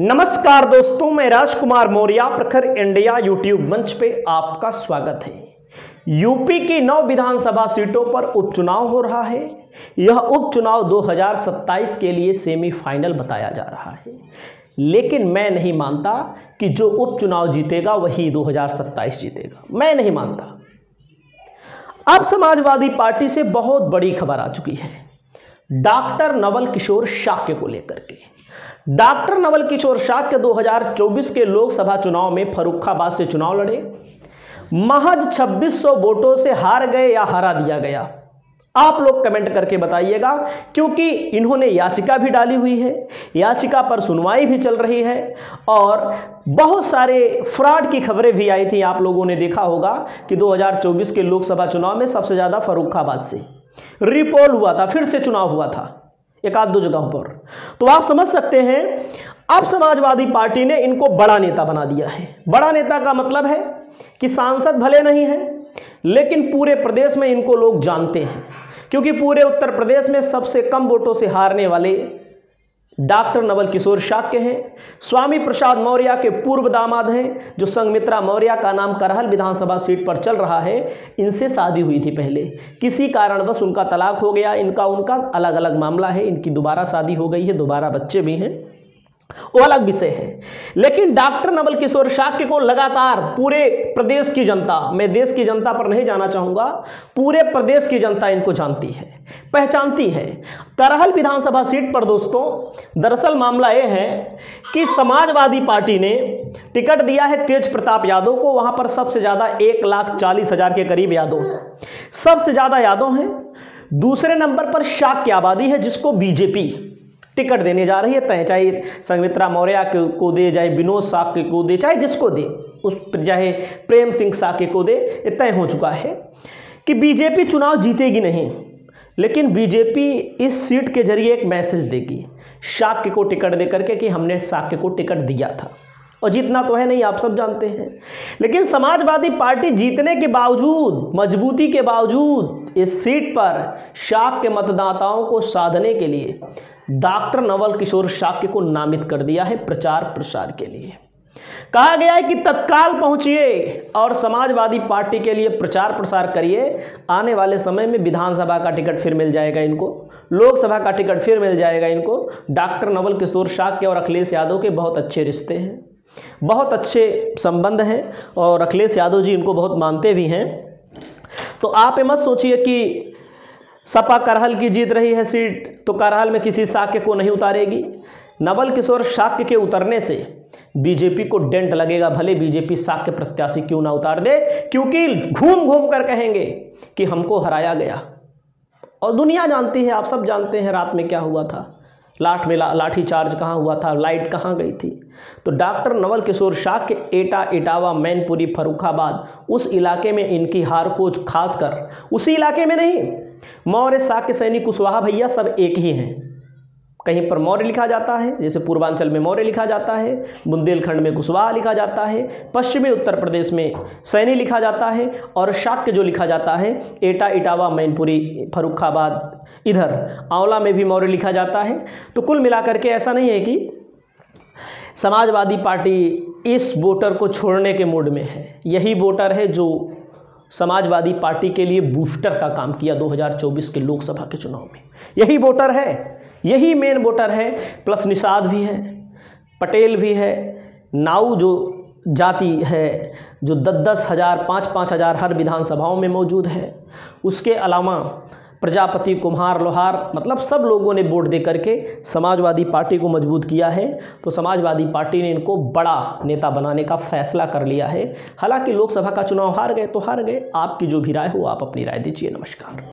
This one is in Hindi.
नमस्कार दोस्तों, मैं राजकुमार मौर्य, प्रखर इंडिया यूट्यूब मंच पे आपका स्वागत है। यूपी की नौ विधानसभा सीटों पर उपचुनाव हो रहा है। यह उपचुनाव 2027 के लिए सेमीफाइनल बताया जा रहा है। लेकिन मैं नहीं मानता कि जो उपचुनाव जीतेगा, वही 2027 जीतेगा। मैं नहीं मानता। अब समाजवादी पार्टी से बहुत बड़ी खबर आ चुकी है। डॉक्टर नवल किशोर शाक्य को लेकर के। डॉक्टर नवल किशोर शाक्य 2024 के लोकसभा चुनाव में फरुखाबाद से चुनाव लड़े। महज 2600 वोटों से हार गए या हरा दिया गया? आप लोग कमेंट करके बताइएगा, क्योंकि इन्होंने याचिका भी डाली हुई है, याचिका पर सुनवाई भी चल रही है, और बहुत सारे फ्रॉड की खबरें भी आई थी। आप लोगों ने देखा होगा कि 2024 के लोकसभा चुनाव में सबसे ज़्यादा फरुखाबाद से। रिपोल हुआ था, फिर से चुनाव हुआ था। एक आध दो जगहों पर। तो आप समझ सकते हैं, अब समाजवादी पार्टी ने इनको बड़ा नेता बना दिया है। बड़ा नेता का मतलब है कि सांसद भले नहीं है, लेकिन पूरे प्रदेश में इनको लोग जानते हैं, क्योंकि पूरे उत्तर प्रदेश में सबसे कम वोटों से हारने वाले डॉक्टर नवल किशोर शाक्य हैं, स्वामी प्रसाद मौर्य के पूर्व दामाद हैं, जो संगमित्रा मौर्य का नाम करहल विधानसभा सीट पर चल रहा है, इनसे शादी हुई थी पहले। किसी कारणवश उनका तलाक हो गया, इनका उनका अलग अलग मामला है, इनकी दोबारा शादी हो गई है, दोबारा बच्चे भी हैं, वो अलग विषय है। लेकिन डॉक्टर नवल किशोर शाक्य को लगातार पूरे प्रदेश की जनता, मैं देश की जनता पर नहीं जाना चाहूँगा, पूरे प्रदेश की जनता इनको जानती है। पहचानती है। करहल विधानसभा सीट पर दोस्तों, दरअसल मामला ये है कि समाजवादी पार्टी ने टिकट दिया है तेज प्रताप यादव को। वहाँ पर सबसे ज़्यादा एक लाख चालीस हज़ार के करीब यादव सबसे ज़्यादा यादव हैं। दूसरे नंबर पर शाक की आबादी है, जिसको बीजेपी टिकट देने जा रही है। तय चाहे संगमित्रा मौर्य को दे, चाहे विनोद साक्य को दे, चाहे जिसको दे, उस चाहे प्रेम सिंह साके को दे तय हो चुका है कि बीजेपी चुनाव जीतेगी नहीं। लेकिन बीजेपी इस सीट के ज़रिए एक मैसेज देगी। शाक्य को टिकट दे करके कि हमने शाक्य को टिकट दिया था। और जीतना तो है नहीं, आप सब जानते हैं। लेकिन समाजवादी पार्टी जीतने के बावजूद, मजबूती के बावजूद, इस सीट पर शाक के मतदाताओं को साधने के लिए डॉक्टर नवल किशोर शाक्य को नामित कर दिया है प्रचार प्रसार के लिए। कहा गया है कि तत्काल पहुंचिए और समाजवादी पार्टी के लिए प्रचार प्रसार करिए। आने वाले समय में विधानसभा का टिकट फिर मिल जाएगा इनको। लोकसभा का टिकट फिर मिल जाएगा इनको। डॉक्टर नवल किशोर शाह के और अखिलेश यादव के बहुत अच्छे रिश्ते हैं। बहुत अच्छे संबंध हैं और अखिलेश यादव जी इनको बहुत मानते भी हैं। तो आप ये मत सोचिए कि सपा करहल की जीत रही है सीट तो करहल में किसी शाक्य को नहीं उतारेगी। नवल किशोर शाक्य के उतरने से बीजेपी को डेंट लगेगा भले बीजेपी शाक्य प्रत्याशी क्यों ना उतार दे क्योंकि घूम घूम कर कहेंगे कि हमको हराया गया। और दुनिया जानती है आप सब जानते हैं रात में क्या हुआ था। लाठ में ला, लाठी चार्ज कहाँ हुआ था लाइट कहाँ गई थी। तो डॉक्टर नवल किशोर शाह के एटा इटावा मैनपुरी फरुखाबाद उस इलाके में इनकी हार को खासकर उसी इलाके में नहीं मौर्य शाक्य सैनिक कुशवाहा भैया सब एक ही हैं। कहीं पर मौर्य लिखा जाता है, जैसे पूर्वांचल में मौर्य लिखा जाता है, बुंदेलखंड में कुशवाहा लिखा जाता है, पश्चिमी उत्तर प्रदेश में सैनी लिखा जाता है और शाक्य जो लिखा जाता है, एटा, इटावा, मैनपुरी फरुखाबाद इधर आंवला में भी मौर्य लिखा जाता है। तो कुल मिलाकर के ऐसा नहीं है कि समाजवादी पार्टी इस वोटर को छोड़ने के मूड में है। यही वोटर है जो समाजवादी पार्टी के लिए बूस्टर का काम किया 2024 के लोकसभा के चुनाव में। यही वोटर है। यही मेन वोटर है प्लस निषाद भी है, पटेल भी है नाऊ जो जाति है, जो दस दस हज़ार पाँच पाँच हज़ार हर विधानसभाओं में मौजूद है, उसके अलावा प्रजापति कुम्हार लोहार मतलब सब लोगों ने वोट दे करके समाजवादी पार्टी को मज़बूत किया है तो समाजवादी पार्टी ने इनको बड़ा नेता बनाने का फैसला कर लिया है। हालाँकि लोकसभा का चुनाव हार गए तो हार गए, आपकी जो भी राय हो, आप अपनी राय दीजिए, नमस्कार।